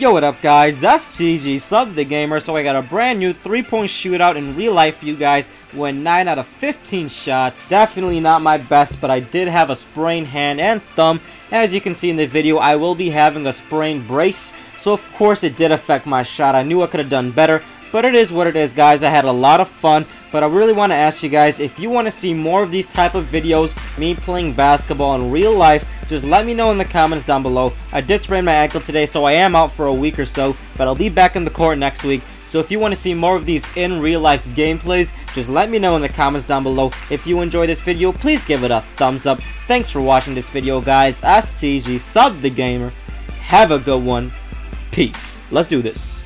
Yo, what up guys, that's STG Sub the Gamer, so I got a brand new 3-point shootout in real life for you guys, went 9 out of 15 shots. Definitely not my best, but I did have a sprained hand and thumb. As you can see in the video, I will be having a sprained brace, so of course it did affect my shot. I knew I could have done better, but it is what it is guys. I had a lot of fun, but I really want to ask you guys, if you want to see more of these type of videos, me playing basketball in real life, just let me know in the comments down below. I did sprain my ankle today, so I am out for a week or so, but I'll be back in the court next week. So if you want to see more of these in real life gameplays, just let me know in the comments down below. If you enjoyed this video, please give it a thumbs up. Thanks for watching this video, guys. I STG Sub the Gamer. Have a good one. Peace. Let's do this.